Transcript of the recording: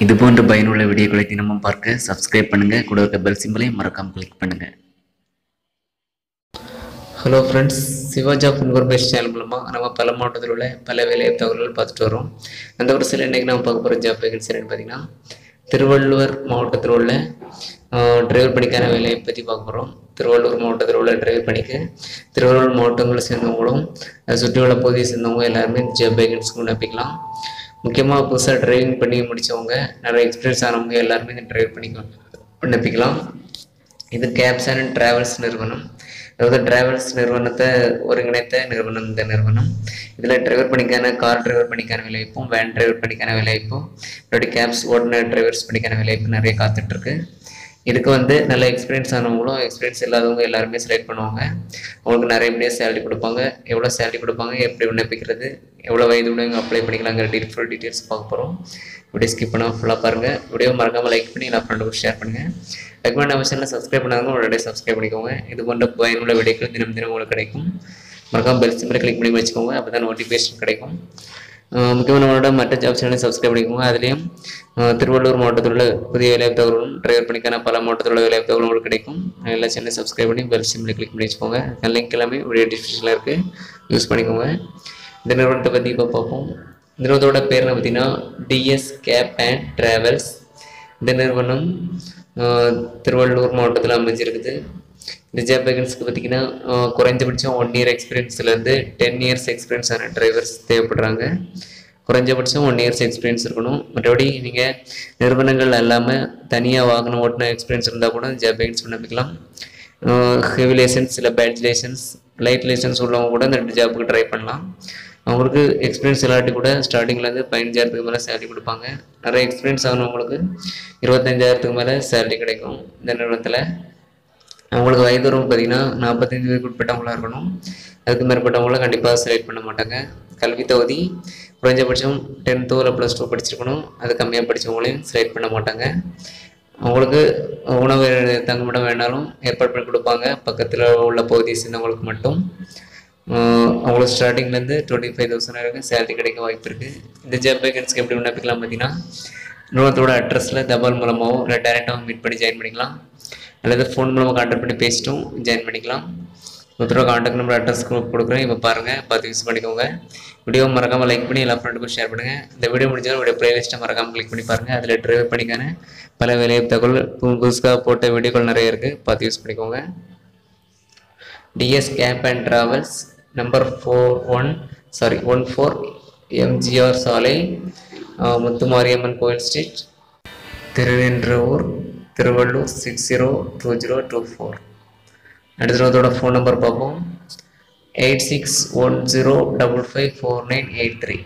இது போன்ற பயனுள்ள வீடியோக்களை தினமும் பார்க்க சப்ஸ்கிரைப் பண்ணுங்கள் கூட இருக்க பெல் சிம்பிளையும் மறக்காமல் கிளிக் பண்ணுங்கள் ஹலோ ஃப்ரெண்ட்ஸ் சிவாஜா ஜாப் இன்ஃபர்மேஷன் சேனல் மூலமாக நம்ம பல மாவட்டத்தில் உள்ள பல வேலை தகவல்கள் பார்த்துட்டு வரோம். அந்த ஒரு சில இன்றைக்கி நம்ம பார்க்க போகிற ஜாப் வேகன்சி என்னன்னு பார்த்தீங்கன்னா திருவள்ளுவர் மாவட்டத்தில் உள்ள டிரைவர் பணிக்கான வேலையை பற்றி பார்க்க போகிறோம் திருவள்ளூர் மாவட்டத்தில் உள்ள டிரைவர் பணிக்கு திருவள்ளூர் மாவட்டங்களை சேர்ந்தவங்களும் சுற்றியுள்ள பகுதியை சேர்ந்தவங்க எல்லாருமே ஜாப் ஜாப் வேகன்சிக்கு விண்ணப்பிக்கலாம் முக்கியமாக புதுசாக டிரைவிங் பண்ணி முடித்தவங்க நிறைய எக்ஸ்பீரியன்ஸ் ஆனவங்க எல்லாருமே இந்த ட்ரைவ் பண்ணிக்கலாம் விண்ணப்பிக்கலாம். இது கேப்ஸ் அண்ட் டிராவல்ஸ் நிறுவனம். அதாவது டிராவல்ஸ் நிறுவனத்தை ஒருங்கிணைத்த நிறுவனம் இந்த நிறுவனம். இதில் டிரைவர் பணிக்கான கார் டிரைவர் பணிக்கான விலைப்பும் வேன் டிரைவர் பணிக்கான விலைப்பும் இப்படி கேப்ஸ் ஓட்டுநர் டிரைவர்ஸ் பணிக்கான விலைப்பும் நிறைய காத்துட்ருக்கு இதுக்கு வந்து நல்ல எக்ஸ்பீரியன்ஸ் ஆனவங்களும் எக்ஸ்பீரியன்ஸ் இல்லாதவங்க எல்லாருமே செலக்ட் பண்ணுவாங்க. அவங்களுக்கு நிறைய நிறையபடியாக சேலரி கொடுப்பாங்க. எவ்வளோ சேலரி கொடுப்பாங்க எப்படி விண்ணப்பிக்கிறது எவ்வளோ வயது உடனே அப்ளை பண்ணிக்கலாங்கிற டீட் ஃபுல் டீட்டெயில்ஸ் பார்க்க போகிறோம் வீடியோ ஸ்கிப் பண்ணால் ஃபுல்லாக பாருங்கள் வீடியோ மறக்காமல் லைக் பண்ணி எல்லா ஃப்ரெண்டுக்கும் ஷேர் பண்ணுங்கள் ரெக்கமெண்ட் நம்ம சேனலில் சப்ஸ்கிரைப் பண்ணாங்க உடனே சப்ஸ்கிரைப் பண்ணிக்கோங்க. இது போன்ற பயனுள்ள வீடியோக்கள் தினம் தினம் உங்களுக்கு கிடைக்கும். மறக்காமல் பெல் சிம்பிளை கிளிக் பண்ணி வச்சுக்கோங்க. அப்போ தான் நோட்டிஃபிகேஷன் கிடைக்கும். முக்கியமான நம்மளோட மற்ற ஜாப் சேனலை சப்ஸ்கிரைப் பண்ணிக்கோங்க. அதுலேயும் திருவள்ளூர் மாவட்டத்தில் உள்ள புதிய வேலைவாய்ப்பு தகவலும் டிரைவர் பணிக்கான பல மாவட்டத்தில் உள்ள வேலைவாய்ப்பு தகவலும் உங்களுக்கு கிடைக்கும். எல்லா சேனலையும் சப்ஸ்கிரைப் பண்ணி பெல் சிம்மில் கிளிக் பண்ணி வச்சுக்கோங்க. லிங்க் எல்லாமே வீடியோ டிஸ்கிரிப்ஷனில் இருக்குது யூஸ் பண்ணிக்கோங்க. இந்த நிறுவனத்தை பற்றி இப்போ பார்ப்போம். இந்த நிறுவனத்தோட பேர் என்ன பார்த்தீங்கன்னா டிஎஸ் கேப் அண்ட் ட்ராவல்ஸ் இந்த நிறுவனம் திருவள்ளூர் மாவட்டத்தில் அமைஞ்சிருக்குது. இந்த ஜாப் வேகன்ஸ்க்கு பார்த்தீங்கன்னா குறைஞ்சபட்சம் ஒன் இயர் எக்ஸ்பீரியன்ஸ்லேருந்து டென் இயர்ஸ் எக்ஸ்பீரியன்ஸான டிரைவர்ஸ் தேவைப்படுறாங்க. குறைஞ்சபட்சம் ஒன் இயர்ஸ் எக்ஸ்பீரியன்ஸ் இருக்கணும். மற்றபடி நீங்கள் நிறுவனங்கள் இல்லாமல் தனியாக வாகனம் ஓட்டின எக்ஸ்பீரியன்ஸ் இருந்தால் கூட ஜாப் வேகன்ஸ் விண்ணப்பிக்கலாம் ஹெவி லைசன்ஸ் இல்லை பேட்ச் லைசன்ஸ் லைட் லைசன்ஸ் உள்ளவங்க கூட இந்த ஜாப்புக்கு ட்ரை பண்ணலாம். அவங்களுக்கு எக்ஸ்பீரியன்ஸ் இல்லாட்டி கூட ஸ்டார்டிங்லேருந்து பதினஞ்சாயிரத்துக்கு மேலே சேலரி கொடுப்பாங்க. நிறைய எக்ஸ்பீரியன்ஸ் ஆனவங்களுக்கு இருபத்தஞ்சாயிரத்துக்கு மேலே சேலரி கிடைக்கும் இந்த நிறுவனத்தில். அவங்களுக்கு வயது வரும் பார்த்தீங்கன்னா நாற்பத்தஞ்சு வயதுக்கு உட்பட்டவங்களாக இருக்கணும். அதுக்கு மேற்பட்டவங்களாம் கண்டிப்பாக செலக்ட் பண்ண மாட்டாங்க. கல்வி தகுதி குறைஞ்சபட்சம் டென்த்தோ இல்லை ப்ளஸ் டூ படிச்சிருக்கணும். அது கம்மியாக படித்தவங்களையும் செலக்ட் பண்ண மாட்டாங்க. அவங்களுக்கு உணவு தங்குமிடம் வேணாலும் ஏற்பாடு பண்ணி கொடுப்பாங்க. பக்கத்தில் உள்ள பகுதியை சேர்ந்தவங்களுக்கு மட்டும். அவங்களுக்கு ஸ்டார்டிங்லேருந்து டுவெண்ட்டி ஃபைவ் தௌசண்ட் வரைக்கும் சேலரி கிடைக்க வாய்ப்பு இருக்குது இந்த ஜாப் வேகன்ஸ்க்கு எப்படி விண்ணப்பிக்கலாம் பார்த்தீங்கன்னா நிறுவனத்தோட அட்ரஸில் தபால் மூலமாகவோ இல்லை டேரெக்டாகவும் மீட் பண்ணி ஜாயின் பண்ணிக்கலாம். அல்லது ஃபோன் மூலமாக கான்டாக்ட் பண்ணி பேசிட்டும் ஜாயின் பண்ணிக்கலாம். ஒருத்தரோட கான்டாக்ட் நம்பர் அட்ரஸ் கொடுக்குறேன். இப்போ பாருங்கள் பார்த்து யூஸ் பண்ணிக்கோங்க. வீடியோ மறக்காமல் லைக் பண்ணி எல்லா ஃப்ரெண்டுக்கும் ஷேர் பண்ணுங்கள் இந்த வீடியோ முடிஞ்சாலும் உடைய ப்ளேலிஸ்ட்டை மறக்காமல் கிளிக் பண்ணி பாருங்கள் அதில் ட்ரைவ் பண்ணிக்கான பல வேலையை தகவல் புது புதுசாக போட்ட வீடியோக்கள் நிறைய இருக்குது பார்த்து யூஸ் பண்ணிக்கோங்க. TS cab and travels number four one sorry one four MGR சாலை முத்துமாரியம்மன் கோயில் street Thiruvendrur Tiruvallur six zero two zero two four அடுத்ததோட phone number பார்ப்போம். Eight six one zero double five four nine eight three